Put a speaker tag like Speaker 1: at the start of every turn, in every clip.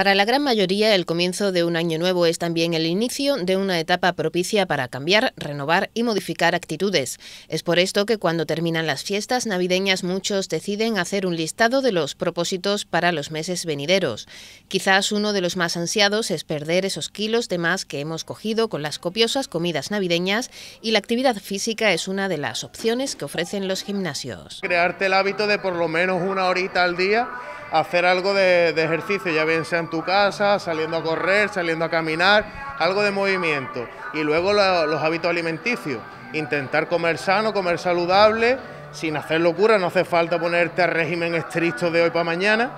Speaker 1: Para la gran mayoría, el comienzo de un año nuevo es también el inicio de una etapa propicia para cambiar, renovar y modificar actitudes. Es por esto que cuando terminan las fiestas navideñas muchos deciden hacer un listado de los propósitos para los meses venideros. Quizás uno de los más ansiados es perder esos kilos de más que hemos cogido con las copiosas comidas navideñas y la actividad física es una de las opciones que ofrecen los gimnasios.
Speaker 2: Crearte el hábito de por lo menos una horita al día hacer algo de, ejercicio, ya bien sea en tu casa, saliendo a correr, saliendo a caminar, algo de movimiento. Y luego los hábitos alimenticios, intentar comer sano, comer saludable, sin hacer locura, no hace falta ponerte a régimen estricto de hoy para mañana,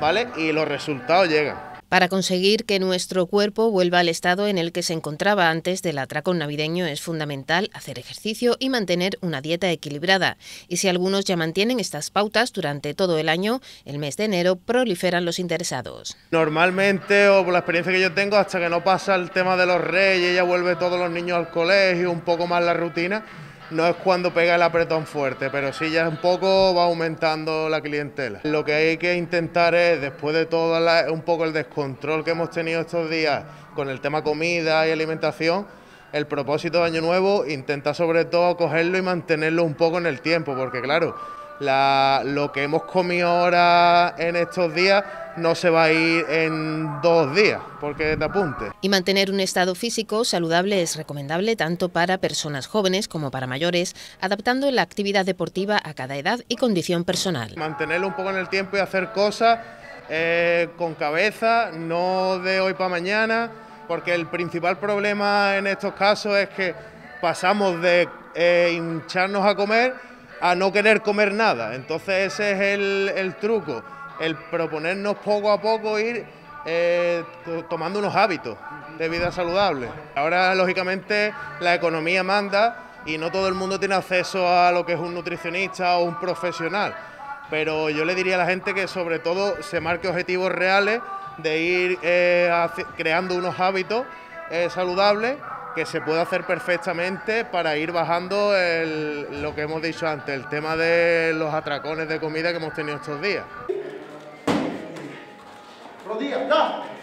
Speaker 2: ¿vale? Y los resultados llegan.
Speaker 1: Para conseguir que nuestro cuerpo vuelva al estado en el que se encontraba antes del atracón navideño es fundamental hacer ejercicio y mantener una dieta equilibrada. Y si algunos ya mantienen estas pautas durante todo el año, el mes de enero proliferan los interesados.
Speaker 2: Normalmente, o por la experiencia que yo tengo, hasta que no pasa el tema de los reyes, ya vuelve todos los niños al colegio, un poco más la rutina, no es cuando pega el apretón fuerte, pero sí ya un poco va aumentando la clientela. Lo que hay que intentar es, después de todo un poco el descontrol que hemos tenido estos días con el tema comida y alimentación, el propósito de Año Nuevo intenta sobre todo cogerlo y mantenerlo un poco en el tiempo, porque claro, lo que hemos comido ahora en estos días no se va a ir en dos días, porque te apunte.
Speaker 1: Y mantener un estado físico saludable es recomendable tanto para personas jóvenes como para mayores, adaptando la actividad deportiva a cada edad y condición personal.
Speaker 2: Mantenerlo un poco en el tiempo y hacer cosas eh, con cabeza, no de hoy para mañana, porque el principal problema en estos casos es que pasamos de eh, hincharnos a comer a no querer comer nada. Entonces ese es el, truco, el proponernos poco a poco ir eh, tomando unos hábitos de vida saludable. Ahora, lógicamente, la economía manda y no todo el mundo tiene acceso a lo que es un nutricionista o un profesional. Pero yo le diría a la gente que sobre todo se marque objetivos reales de ir eh, creando unos hábitos eh, saludables que se puede hacer perfectamente para ir bajando lo que hemos dicho antes, el tema de los atracones de comida que hemos tenido estos días rodillas, ya.